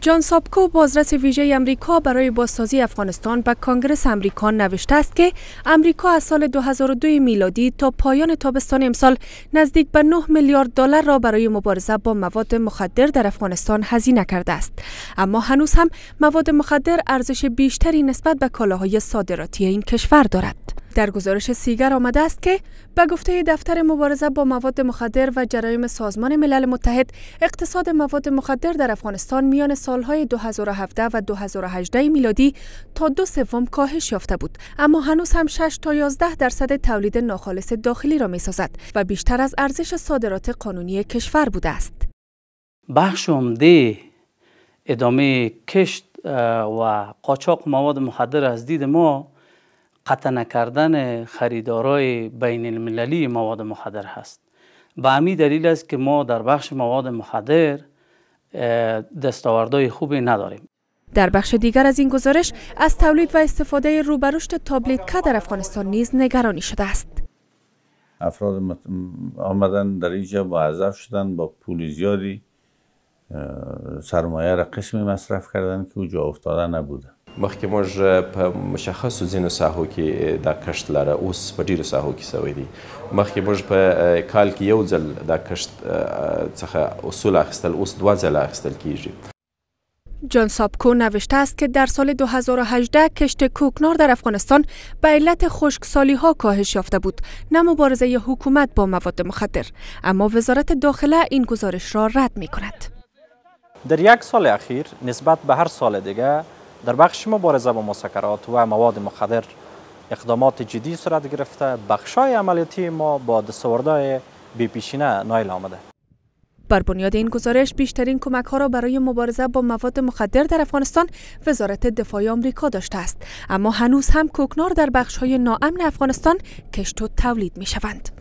جان سابکو بازرس ویژه امریکا برای بازسازی افغانستان به کانگرس امریکا نوشته است که امریکا از سال 2002 میلادی تا پایان تابستان امسال نزدیک به 9 میلیارد دلار را برای مبارزه با مواد مخدر در افغانستان هزینه کرده است. اما هنوز هم مواد مخدر ارزش بیشتری نسبت به کالاهای صادراتی این کشور دارد. در گزارش سیگر آمده است که به گفته دفتر مبارزه با مواد مخدر و جرایم سازمان ملل متحد اقتصاد مواد مخدر در افغانستان میان سالهای 2017 و 2018 میلادی تا دو سوم کاهش یافته بود. اما هنوز هم 6 تا 11 درصد تولید ناخالص داخلی را می‌سازد و بیشتر از ارزش صادرات قانونی کشور بوده است. بخش عمده ادامه کشت و قاچاق مواد مخدر از دید ما قطع نکردن خریدارای بین المللی مواد مخدر هست. به همین دلیل است که ما در بخش مواد مخدر دستاوردهای خوبی نداریم. در بخش دیگر از این گزارش از تولید و استفاده روبرشت تابلیت در افغانستان نیز نگرانی شده است. افراد آمدن در اینجا با شدن با پول زیادی سرمایه را قسمی مصرف کردن که او جا افتاده نبوده. مخکې موږ په مشخصو ځینو ساحو کې دا کښت لره اوس په ډیرو ساحو کې سوی دی. مخکې موږ په کال کې یو ځل دا کښت څخه اصول اخیستل اوس دوه ځله اخیستل کیږي. جان سابکو نوشته است که در سال 2018 کشت کوکنار در افغانستان به علت خشکسالی ها کاهش یافته بود. نه مبارزه حکومت با مواد مخدر. اما وزارت داخله این گزارش را رد می کند در یک سال اخیر نسبت به هر سال دیگه در بخش مبارزه با مسکرات و مواد مخدر اقدامات جدی صورت گرفته. بخشای عملیاتی ما با دستاوردهای بیپیشینه نایل آمده. بر بنیاد این گزارش بیشترین کمک ها را برای مبارزه با مواد مخدر در افغانستان وزارت دفاع آمریکا داشته است. اما هنوز هم کوکنار در بخش های ناامن افغانستان کشت و تولید می شوند